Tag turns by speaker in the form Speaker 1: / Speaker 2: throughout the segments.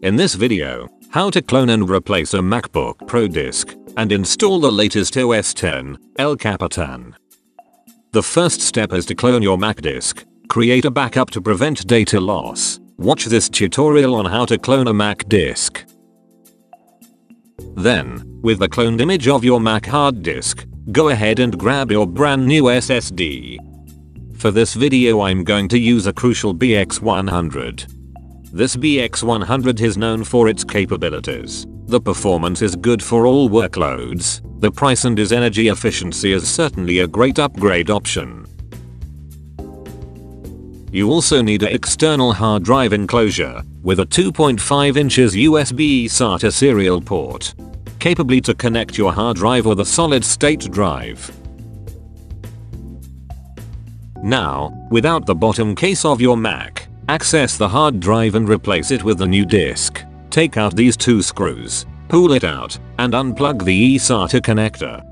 Speaker 1: In this video, how to clone and replace a MacBook Pro disk and install the latest OS X, El Capitan. The first step is to clone your Mac disk. Create a backup to prevent data loss. Watch this tutorial on how to clone a Mac disk. Then, with the cloned image of your Mac hard disk, go ahead and grab your brand new SSD. For this video I'm going to use a Crucial BX100. This BX100 is known for its capabilities. The performance is good for all workloads. The price and its energy efficiency is certainly a great upgrade option. You also need an external hard drive enclosure with a 2.5 inches USB SATA serial port capably to connect your hard drive or the solid state drive. Now, without the bottom case of your Mac, access the hard drive and replace it with the new disk. Take out these two screws, pull it out, and unplug the eSATA connector.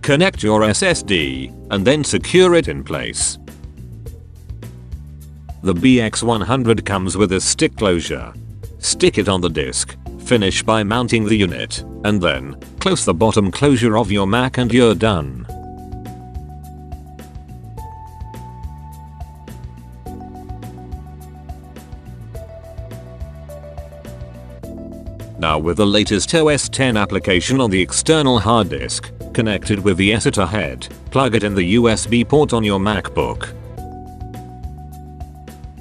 Speaker 1: Connect your SSD and then secure it in place. The BX100 comes with a stick closure. Stick it on the disk, finish by mounting the unit, and then close the bottom closure of your Mac and you're done. Now with the latest OS X application on the external hard disk, connected with the SATA head, plug it in the USB port on your MacBook.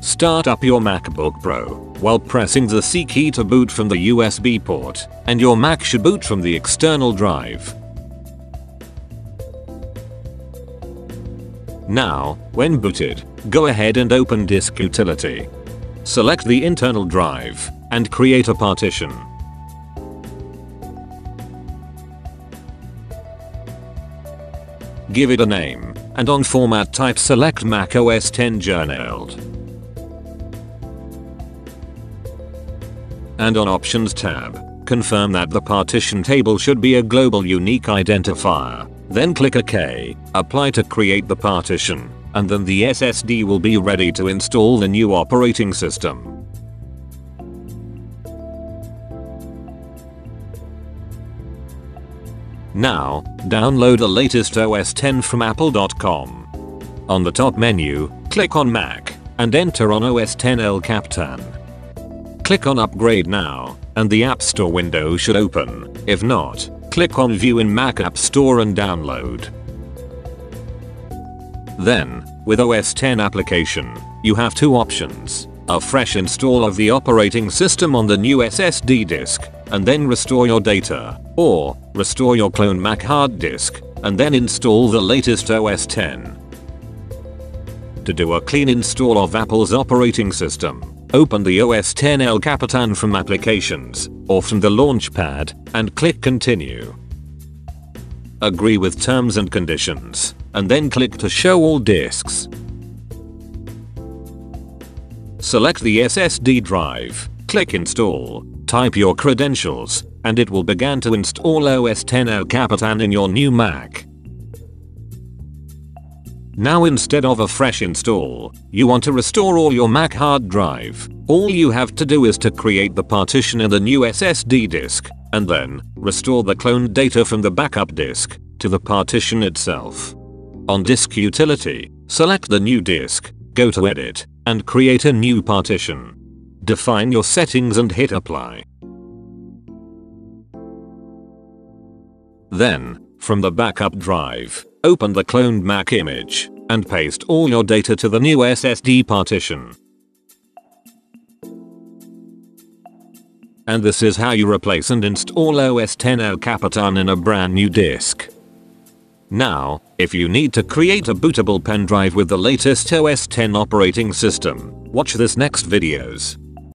Speaker 1: Start up your MacBook Pro while pressing the C key to boot from the USB port, and your Mac should boot from the external drive. Now, when booted, go ahead and open Disk Utility. Select the internal drive and create a partition. Give it a name, and on format type select Mac OS X Journaled. And on options tab, confirm that the partition table should be a global unique identifier. Then click OK, apply to create the partition, and then the SSD will be ready to install the new operating system. Now, download the latest OS X from apple.com. On the top menu, click on Mac and enter on OS X El Capitan. Click on Upgrade Now and the App Store window should open. If not, click on View in Mac App Store and download. Then, with OS X application, you have two options. A fresh install of the operating system on the new SSD disk and then restore your data, or restore your clone Mac hard disk and then install the latest OS X. To do a clean install of Apple's operating system, open the OS X El Capitan from Applications or from the Launchpad and click Continue. Agree with terms and conditions, and then click to show all disks. Select the SSD drive, click Install, type your credentials, and it will begin to install OS X El Capitan in your new Mac. Now instead of a fresh install, you want to restore all your Mac hard drive. All you have to do is to create the partition in the new SSD disk, and then restore the cloned data from the backup disk to the partition itself. On Disk Utility, select the new disk, go to Edit, and create a new partition. Define your settings and hit apply. Then, from the backup drive, open the cloned Mac image and paste all your data to the new SSD partition. And this is how you replace and install OS X El Capitan in a brand new disk. Now, if you need to create a bootable pen drive with the latest OS X operating system, watch this next videos.